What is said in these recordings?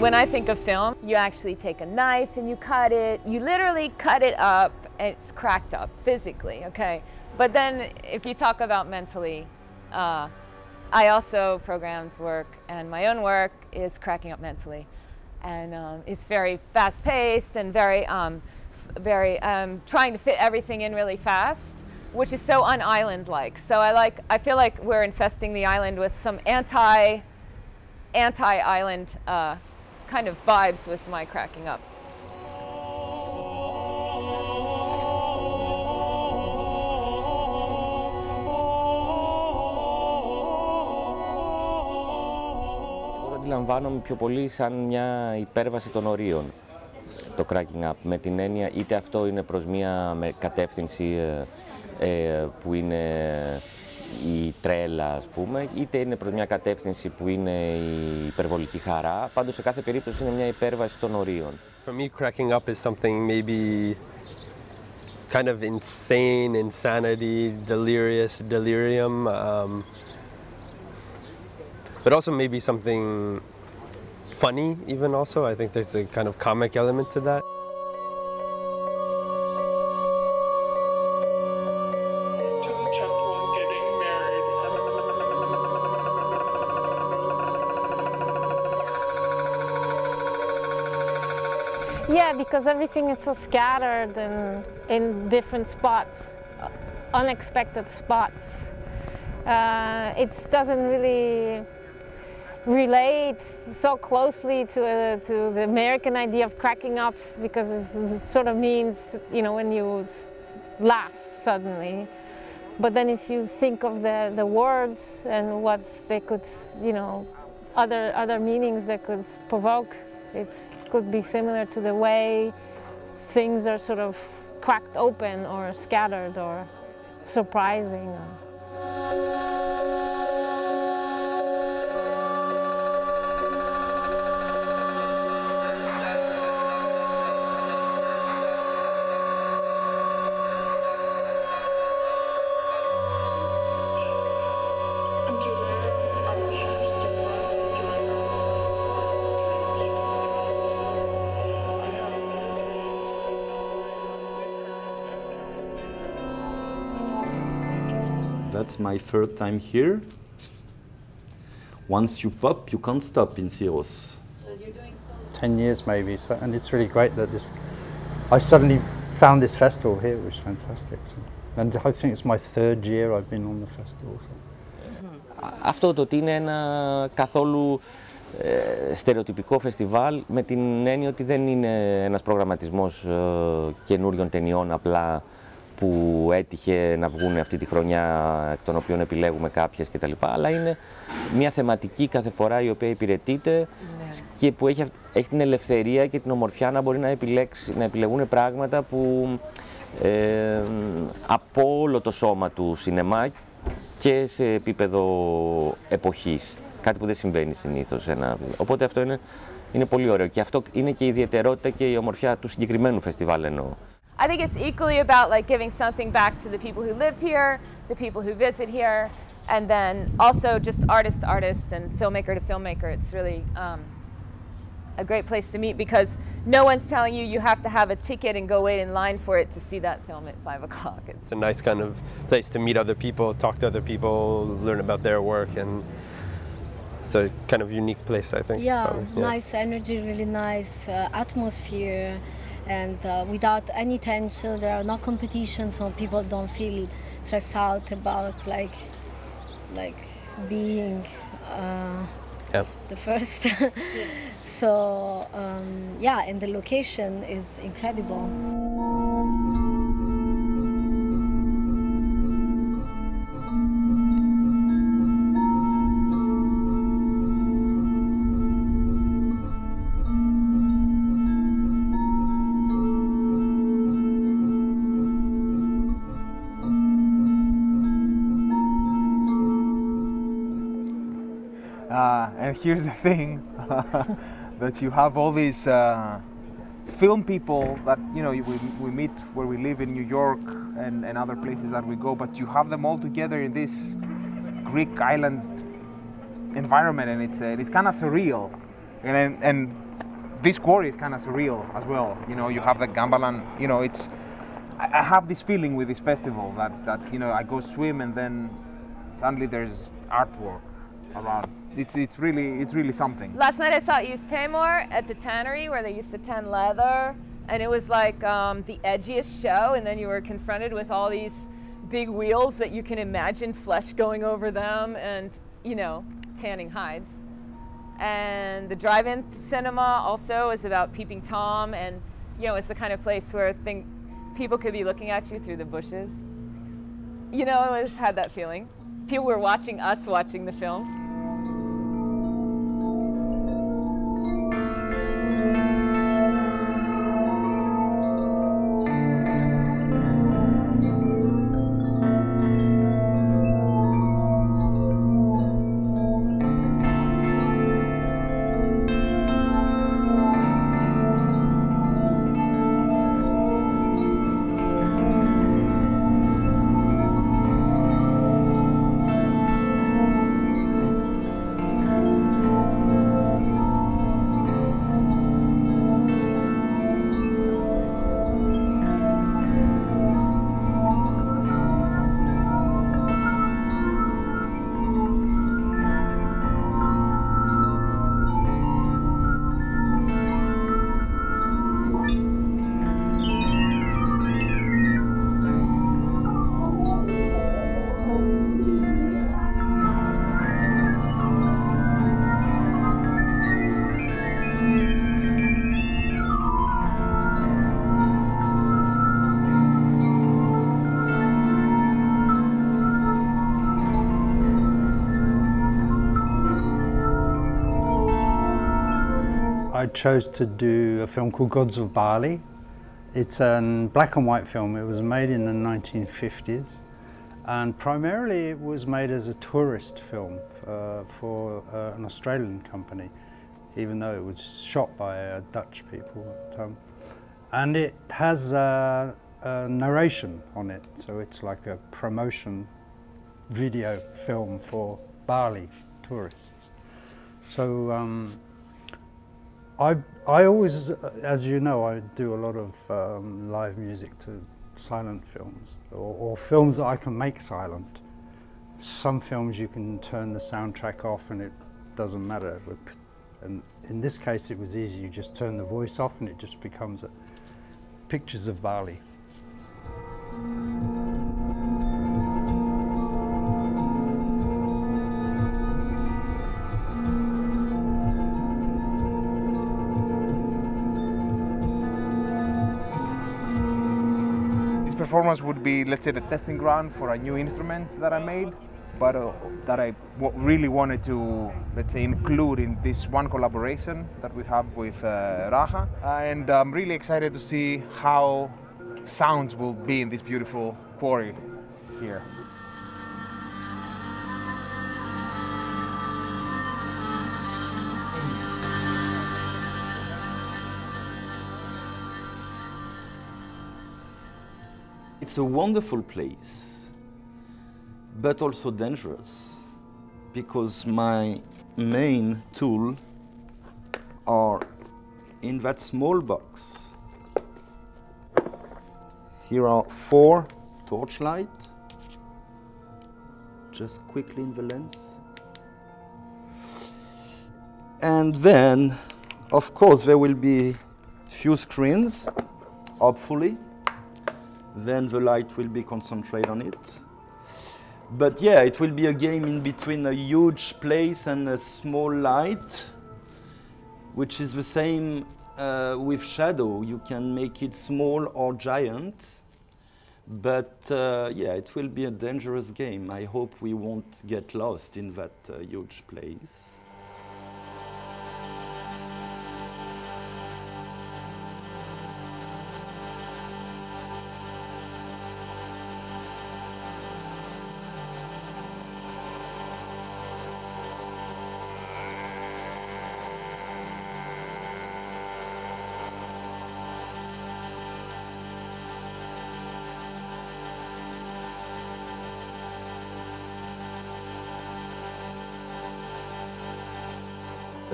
When I think of film, you actually take a knife and you cut it. You literally cut it up, it's cracked up physically, okay? But then if you talk about mentally, uh, I also programmed work, and my own work is cracking up mentally. And um, it's very fast paced and very, um, very um, trying to fit everything in really fast, which is so un island like. So I, like, I feel like we're infesting the island with some anti, anti island uh, kind of vibes with my cracking up. αντιλαμβάνομαι πιο πολύ σαν μια υπέρβαση των ορίων το cracking up με την έννοια είτε αυτό είναι προς μια κατεύθυνση ε, ε, που είναι η τρέλα ας πούμε είτε είναι προς μια κατεύθυνση που είναι η υπερβολική χαρά πάντως σε κάθε περίπτωση είναι μια υπέρβαση των ορίων. For me cracking up is something maybe kind of insane, insanity, delirious, delirium. Um, but also maybe something funny even also. I think there's a kind of comic element to that. Because everything is so scattered and in different spots, unexpected spots. Uh, it doesn't really relate so closely to, uh, to the American idea of cracking up because it sort of means, you know, when you laugh suddenly. But then if you think of the, the words and what they could, you know, other, other meanings they could provoke, it could be similar to the way things are sort of cracked open or scattered or surprising. Or It's my third time here. Once you pop, you can't stop in Syros. 10 years maybe, so, and it's really great that this, I suddenly found this festival here, which is fantastic. So. And I think it's my third year I've been on the festival. So. Mm-hmm. Αυτό το ότι είναι ένα καθόλου ε, στερεοτυπικό φεστιβάλ με την έννοια ότι δεν είναι ένας προγραμματισμός ε, καινούριων ταινιών απλά που έτυχε να βγουν αυτή τη χρονιά, εκ των οποίων επιλέγουμε κάποιες κτλ. Αλλά είναι μια θεματική κάθε φορά η οποία υπηρετείται ναι. και που έχει, έχει την ελευθερία και την ομορφιά να μπορεί να, επιλέξει, να επιλεγούν πράγματα που ε, από όλο το σώμα του σινεμά και σε επίπεδο εποχής. Κάτι που δεν συμβαίνει συνήθως. Ένα... Οπότε αυτό είναι, είναι πολύ ωραίο και αυτό είναι και η ιδιαιτερότητα και η ομορφιά του συγκεκριμένου φεστιβάλ εννοώ. I think it's equally about like giving something back to the people who live here, the people who visit here, and then also just artist to artist and filmmaker to filmmaker. It's really um, a great place to meet because no one's telling you you have to have a ticket and go wait in line for it to see that film at five o'clock. It's a nice kind of place to meet other people, talk to other people, learn about their work, and it's a kind of unique place, I think. Yeah, yeah. nice energy, really nice uh, atmosphere and uh, without any tension there are no competitions so people don't feel stressed out about like like being uh, yep. the first so um, yeah and the location is incredible here's the thing that you have all these uh, film people that you know we, we meet where we live in New York and, and other places that we go, but you have them all together in this Greek island environment, and it's uh, it's kind of surreal. And and this quarry is kind of surreal as well. You know, you have the Gambalan. You know, it's. I, I have this feeling with this festival that that you know I go swim and then suddenly there's artwork around. It's it's really it's really something. Last night I saw Yves Tumor at the tannery where they used to tan leather, and it was like um, the edgiest show. And then you were confronted with all these big wheels that you can imagine flesh going over them, and you know, tanning hides. And the drive-in cinema also is about peeping tom, and you know, it's the kind of place where think people could be looking at you through the bushes. You know, I always had that feeling. People were watching us watching the film. Chose to do a film called Gods of Bali. It's a black and white film. It was made in the 1950s and primarily it was made as a tourist film uh, for uh, an Australian company, even though it was shot by uh, Dutch people. But, um, and it has a, a narration on it, so it's like a promotion video film for Bali tourists. So um, I, I always, as you know, I do a lot of um, live music to silent films or, or, films that I can make silent. Some films you can turn the soundtrack off and it doesn't matter. And in this case, it was easy. You just turn the voice off and it just becomes a, pictures of Bali. Performance would be, let's say, the testing ground for a new instrument that I made, but uh, that I really wanted to, let's say, include in this one collaboration that we have with uh, Raha. And I'm really excited to see how sounds will be in this beautiful quarry here. It's a wonderful place, but also dangerous, because my main tool are in that small box. Here are four torchlight, just quickly in the lens. And then, of course, there will be few screens, hopefully then the light will be concentrated on it. But yeah, it will be a game in between a huge place and a small light, which is the same uh, with shadow. You can make it small or giant. But uh, yeah, it will be a dangerous game. I hope we won't get lost in that uh, huge place.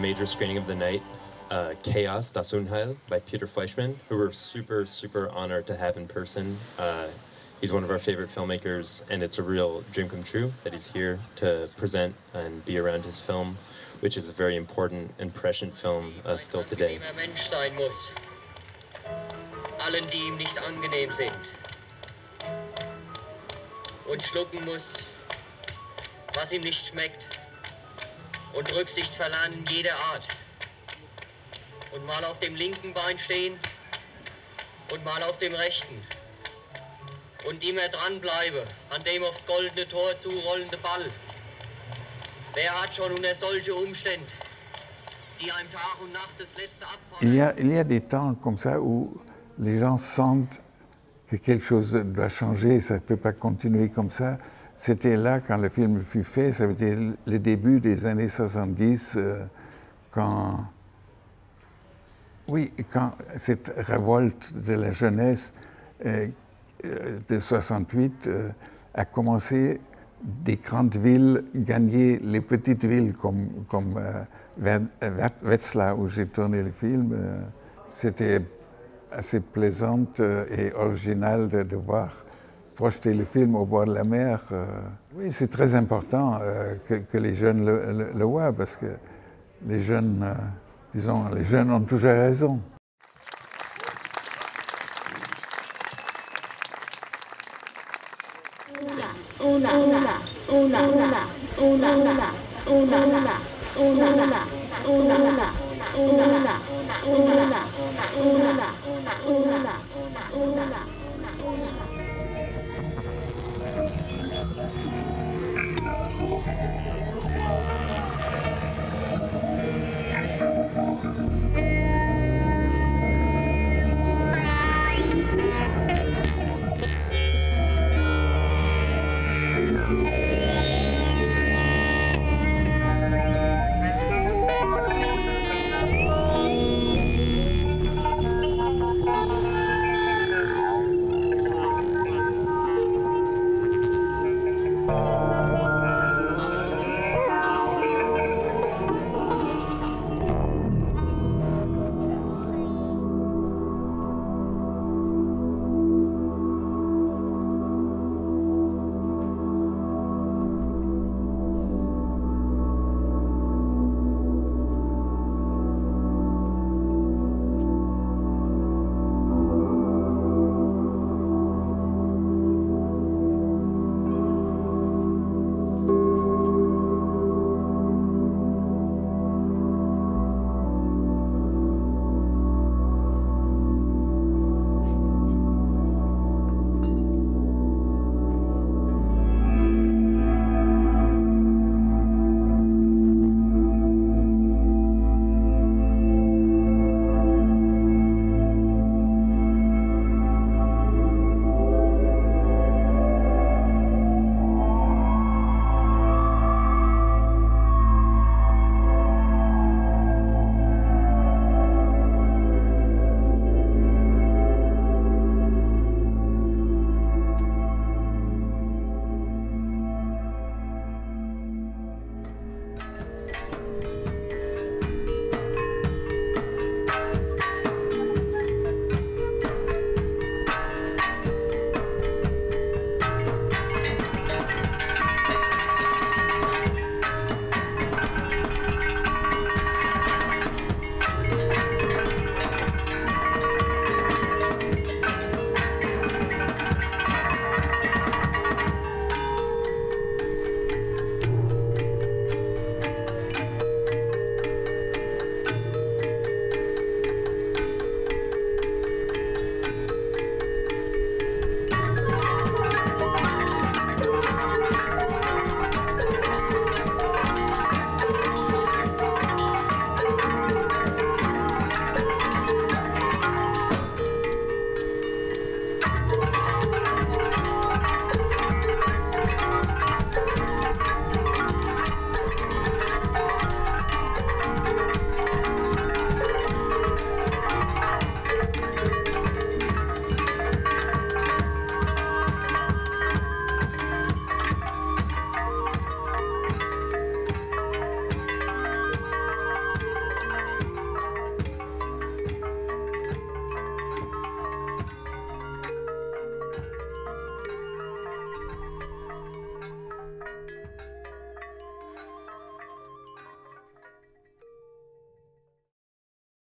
Major screening of the night uh, Chaos, Das Unheil by Peter Fleischmann, who we're super, super honored to have in person. Uh, he's one of our favorite filmmakers, and it's a real dream come true that he's here to present and be around his film, which is a very important and prescient film uh, still today. Allen, die ihm nicht angenehm sind. Und schlucken muss, was ihm nicht schmeckt. Und Rücksicht verlernen jeder Art. Und mal auf dem linken Bein stehen und mal auf dem rechten. Und immer dranbleibe an dem aufs goldene Tor zurollende Ball. Wer hat schon unter solche Umstände, die einem Tag und Nacht das letzte Abfall... Il y, a, il y a des temps comme ça où les gens sentent que quelque chose doit changer, ça ne peut pas continuer comme ça. C'était là quand le film fut fait, ça veut dire le début des années 70, euh, quand, oui, quand cette révolte de la jeunesse euh, euh, de 68 euh, a commencé, des grandes villes gagner les petites villes comme, comme euh, Wetzlar où j'ai tourné le film. euh, C'était assez plaisant euh, et original de, de voir projeter le film au bord de la mer. euh. Oui, c'est très important euh, que, les jeunes le, voient parce que les jeunes, euh, disons, les jeunes ont toujours raison. Bye.